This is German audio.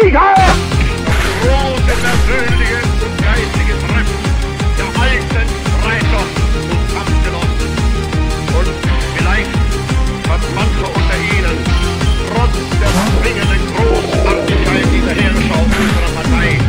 Sieger! große persönliche und geistige Treffen der alten Reiter und Kampfgenossen. Und vielleicht hat mancher unter ihnen trotz der zwingenden Großartigkeit dieser Heerschau unserer Partei